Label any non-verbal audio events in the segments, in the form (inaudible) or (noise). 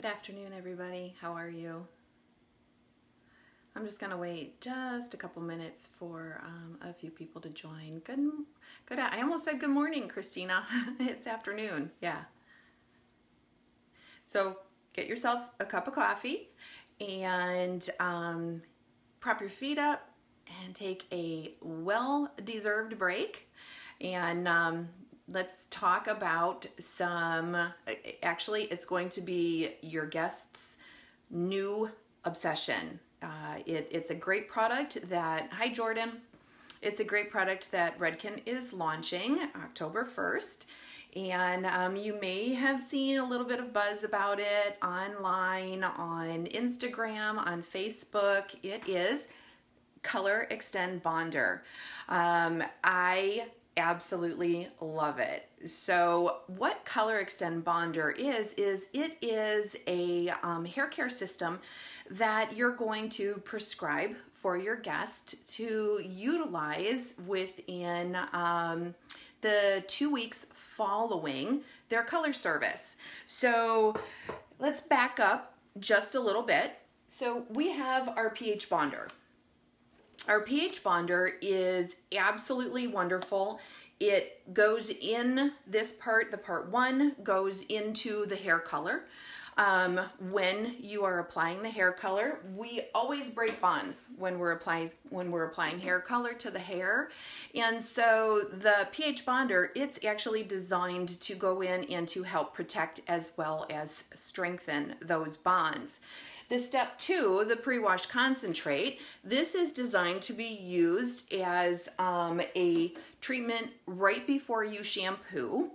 Good afternoon, everybody. How are you? I'm just gonna wait just a couple minutes for um, a few people to join. Good, good. I almost said good morning, Christina. (laughs) it's afternoon. Yeah. So get yourself a cup of coffee and um, prop your feet up and take a well-deserved break. And um, let's talk about some. Actually, it's going to be your guest's new obsession uh, it, it's a great product that, hi Jordan, it's a great product that Redken is launching October 1st. And um, you may have seen a little bit of buzz about it online, on Instagram, on Facebook. It is Color Extend Bonder. Um, I absolutely love it. So what Color Extend Bonder is, is it is a um, hair care system that you're going to prescribe for your guest to utilize within um, the two weeks following their color service. So let's back up just a little bit. So we have our pH bonder. Our pH bonder is absolutely wonderful. It goes in this part, the part one goes into the hair color. Um, when you are applying the hair color, we always break bonds when we're applying when we're applying hair color to the hair. And so the pH bonder, it's actually designed to go in and to help protect as well as strengthen those bonds. The step two, the pre-wash concentrate, this is designed to be used as um, a treatment right before you shampoo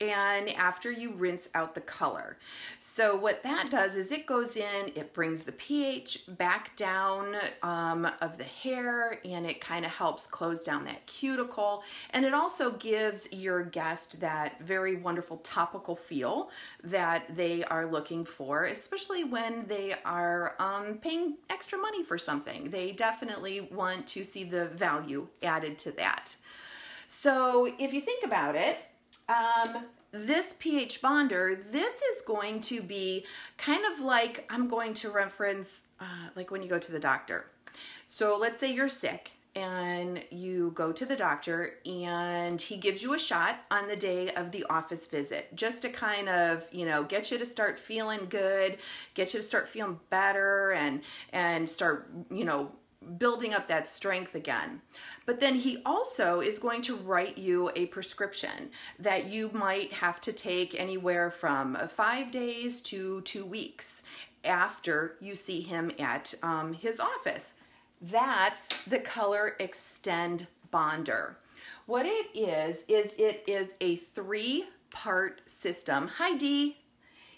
and after you rinse out the color. So what that does is it goes in, it brings the pH back down um, of the hair and it kind of helps close down that cuticle and it also gives your guest that very wonderful topical feel that they are looking for, especially when they are um, paying extra money for something. They definitely want to see the value added to that. So if you think about it, um, this pH bonder, this is going to be kind of like, I'm going to reference uh, like when you go to the doctor. So let's say you're sick and you go to the doctor and he gives you a shot on the day of the office visit just to kind of you know get you to start feeling good get you to start feeling better and and start you know building up that strength again. But then he also is going to write you a prescription that you might have to take anywhere from five days to two weeks after you see him at um, his office. That's the Color Extend Bonder. What it is, is it is a three part system. Hi Dee.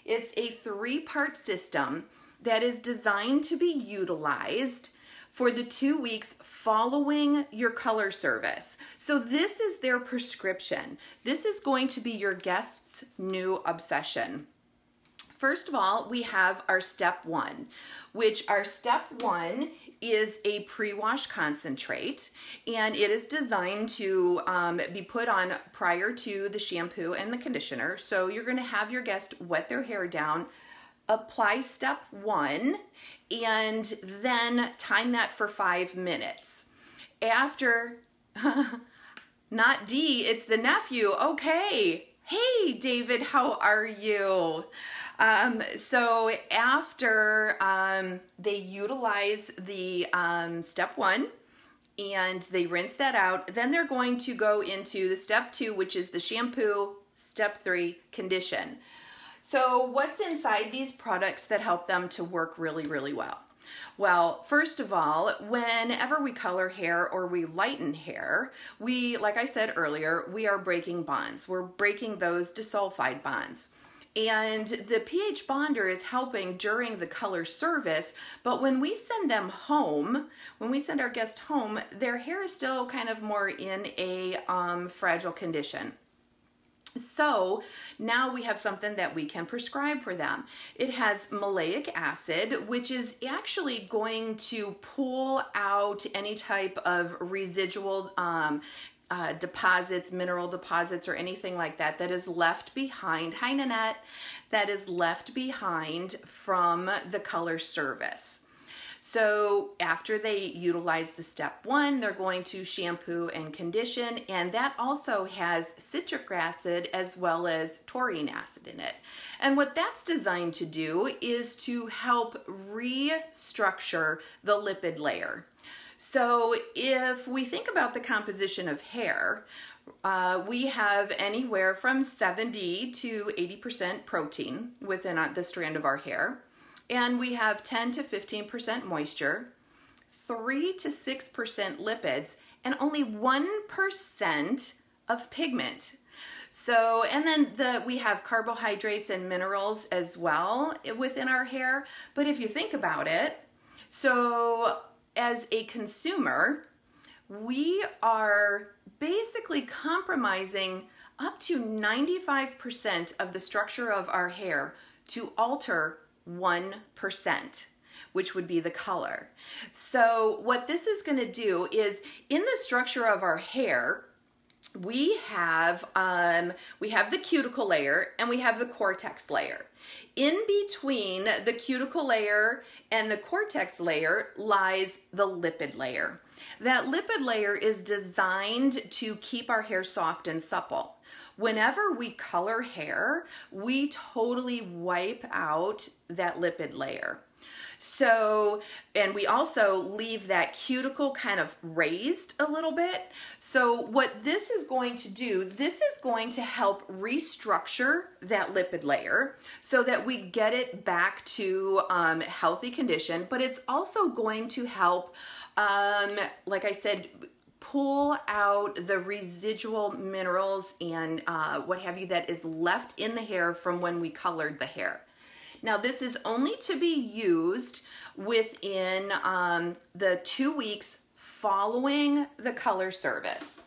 It's a three part system that is designed to be utilized for the two weeks following your color service. So this is their prescription. This is going to be your guest's new obsession. First of all, we have our step one, which our step one is a pre-wash concentrate and it is designed to um, be put on prior to the shampoo and the conditioner. So you're gonna have your guest wet their hair down, apply step one, and then time that for five minutes. After, (laughs) not D, it's the nephew. Okay. Hey, David, how are you? Um, so after um, they utilize the um, step one, and they rinse that out. Then they're going to go into the step two, which is the shampoo, step three, condition. So what's inside these products that help them to work really, really well? Well, first of all, whenever we color hair or we lighten hair, we, like I said earlier, we are breaking bonds. We're breaking those disulfide bonds. And the pH bonder is helping during the color service, but when we send them home, when we send our guest home, their hair is still kind of more in a um, fragile condition. So now we have something that we can prescribe for them. It has maleic acid, which is actually going to pull out any type of residual um, uh, deposits, mineral deposits, or anything like that that is left behind. Hi, Nanette. That is left behind from the color service. So after they utilize the step one, they're going to shampoo and condition, and that also has citric acid as well as taurine acid in it. And what that's designed to do is to help restructure the lipid layer. So if we think about the composition of hair, uh, we have anywhere from 70 to 80% protein within the strand of our hair and we have 10 to 15% moisture, 3 to 6% lipids, and only 1% of pigment. So, and then the we have carbohydrates and minerals as well within our hair. But if you think about it, so as a consumer, we are basically compromising up to 95% of the structure of our hair to alter 1%, which would be the color. So what this is going to do is in the structure of our hair, we have um, we have the cuticle layer and we have the cortex layer. In between the cuticle layer and the cortex layer lies the lipid layer. That lipid layer is designed to keep our hair soft and supple whenever we color hair, we totally wipe out that lipid layer. So, and we also leave that cuticle kind of raised a little bit. So, what this is going to do, this is going to help restructure that lipid layer so that we get it back to um, healthy condition, but it's also going to help, um, like I said, pull out the residual minerals and uh, what have you that is left in the hair from when we colored the hair. Now this is only to be used within um, the two weeks following the color service.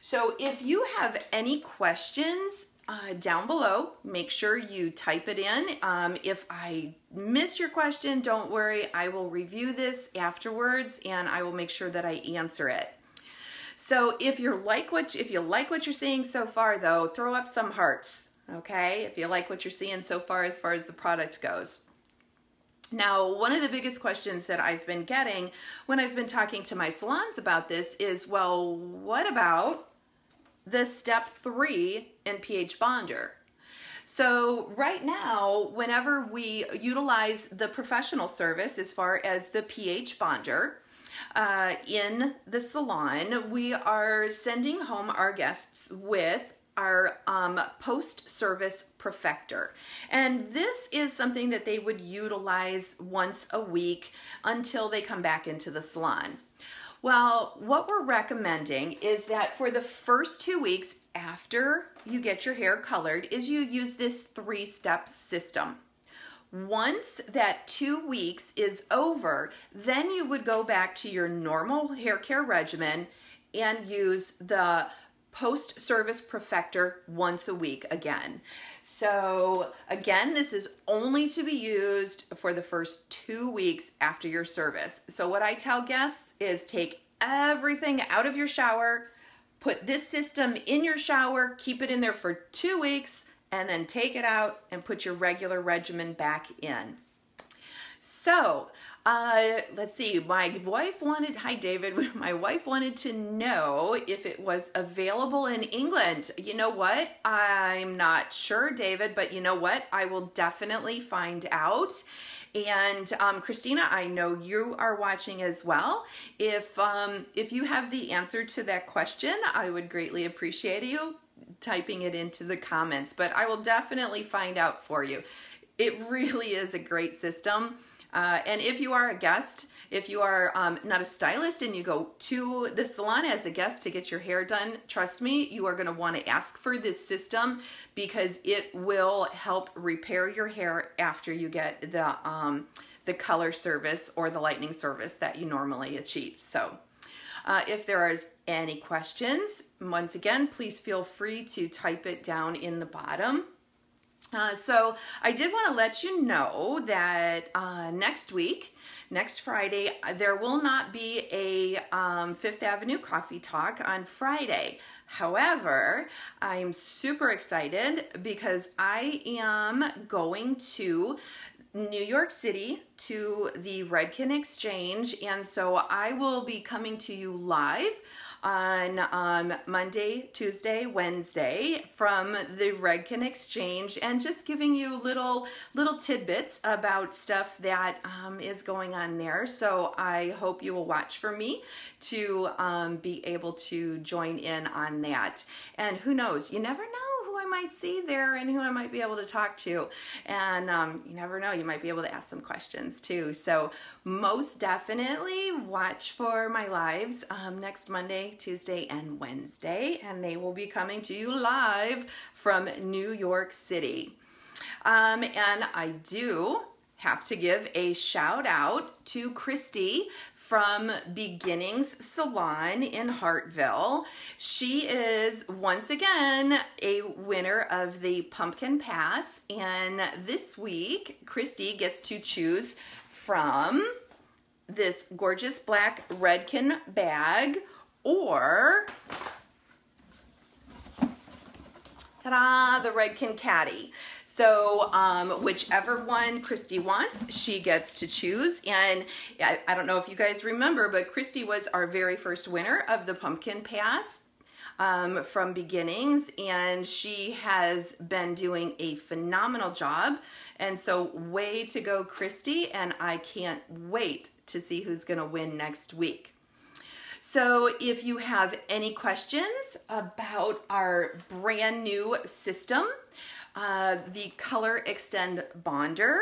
So if you have any questions uh, down below, make sure you type it in. Um, if I miss your question, don't worry, I will review this afterwards and I will make sure that I answer it. So if you're like what if you like what you're seeing so far though, throw up some hearts, okay? If you like what you're seeing so far as far as the product goes. Now, one of the biggest questions that I've been getting when I've been talking to my salons about this is, well, what about the step three in pH bonder? So right now, whenever we utilize the professional service as far as the pH bonder, uh, in the salon, we are sending home our guests with our um, post-service perfector. And this is something that they would utilize once a week until they come back into the salon. Well, what we're recommending is that for the first two weeks after you get your hair colored is you use this three-step system. Once that two weeks is over, then you would go back to your normal hair care regimen and use the post service perfector once a week again. So, again, this is only to be used for the first two weeks after your service. So, what I tell guests is take everything out of your shower, put this system in your shower, keep it in there for two weeks, and then take it out and put your regular regimen back in. So, uh, let's see, my wife wanted, hi David, (laughs) my wife wanted to know if it was available in England. You know what? I'm not sure, David, but you know what? I will definitely find out. And um, Christina, I know you are watching as well. If um, if you have the answer to that question, I would greatly appreciate you typing it into the comments, but I will definitely find out for you. It really is a great system. Uh, and if you are a guest, if you are um, not a stylist and you go to the salon as a guest to get your hair done, trust me, you are going to want to ask for this system because it will help repair your hair after you get the um, the color service or the lightning service that you normally achieve. So uh, if there are any questions, once again, please feel free to type it down in the bottom. Uh, so I did want to let you know that uh, next week, next Friday, there will not be a um, Fifth Avenue Coffee Talk on Friday. However, I'm super excited because I am going to New York City to the Redken Exchange, and so I will be coming to you live on um, Monday, Tuesday, Wednesday from the Redken Exchange and just giving you little little tidbits about stuff that um, is going on there. So I hope you will watch for me to um, be able to join in on that. And who knows, you never know might see there and who I might be able to talk to. And um, you never know, you might be able to ask some questions too. So, most definitely watch for my lives um, next Monday, Tuesday, and Wednesday. And they will be coming to you live from New York City. Um, and I do have to give a shout out to Christy from Beginnings Salon in Hartville. She is once again a winner of the Pumpkin Pass, and this week Christy gets to choose from this gorgeous black Redken bag or ta-da, the Redken Caddy. So um, whichever one Christy wants, she gets to choose. And I, I don't know if you guys remember, but Christy was our very first winner of the Pumpkin Pass um, from beginnings, and she has been doing a phenomenal job. And so, way to go, Christy! And I can't wait to see who's going to win next week. So, if you have any questions about our brand new system, uh, the Color Extend Bonder.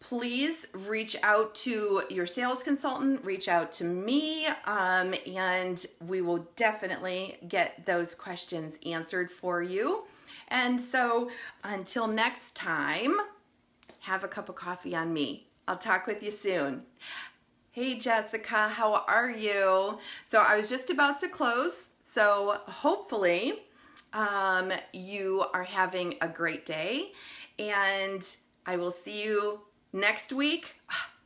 Please reach out to your sales consultant, reach out to me, um, and we will definitely get those questions answered for you. And so until next time, have a cup of coffee on me. I'll talk with you soon. Hey Jessica, how are you? So I was just about to close, so hopefully um, you are having a great day, and I will see you next week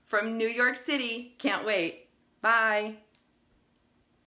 from New York City. Can't wait. Bye.